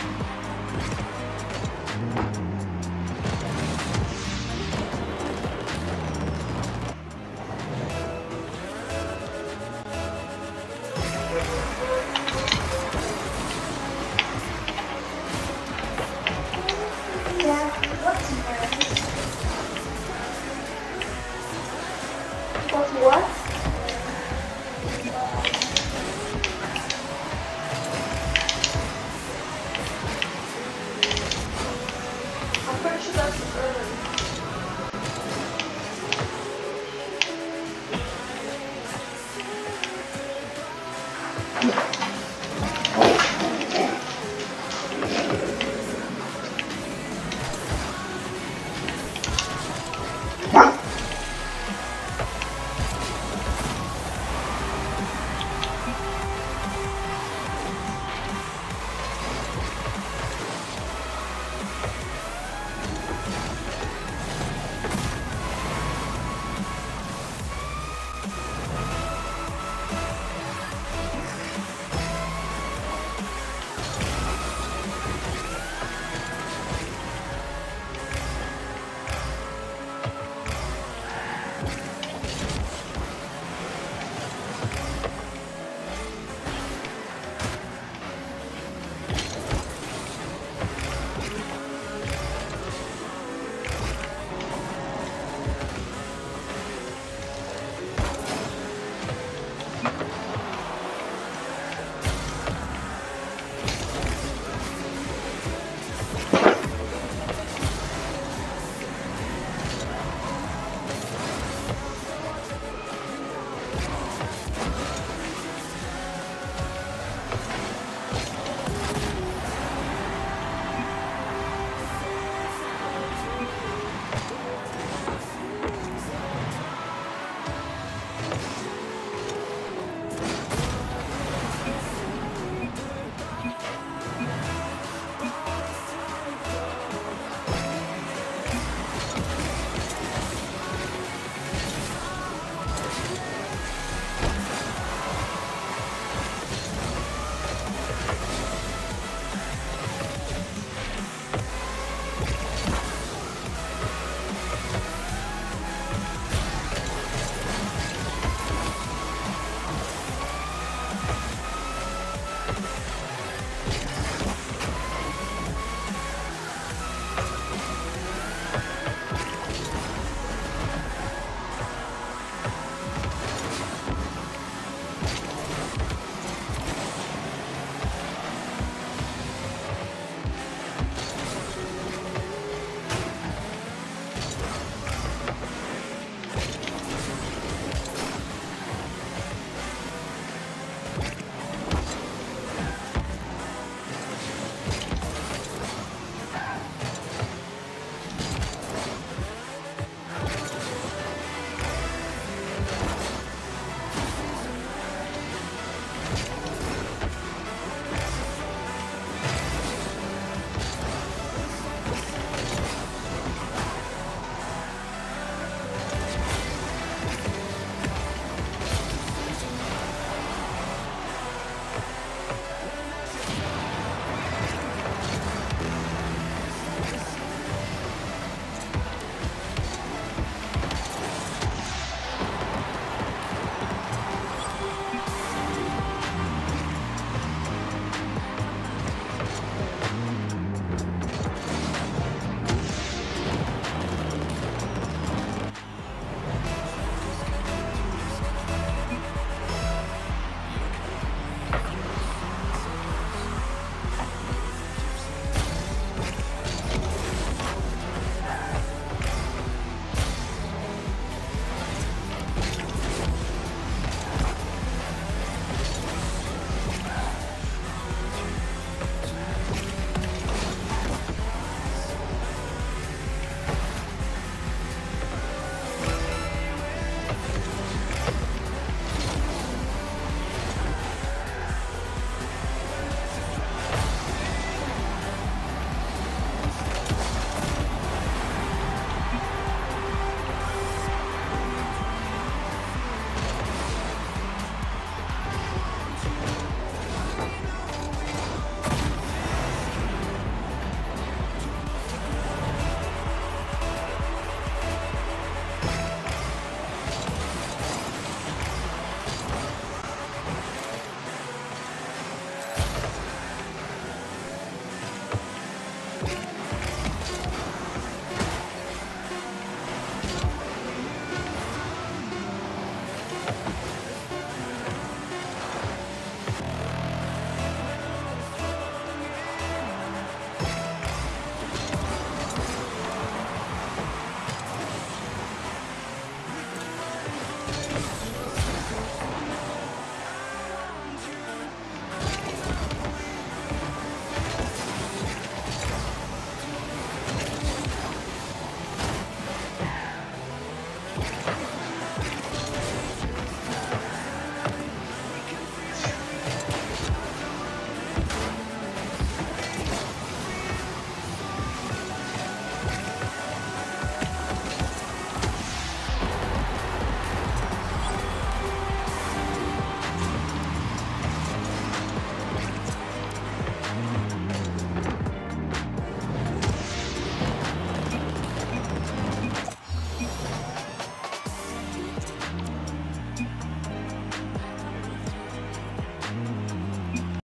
Bye. Yeah.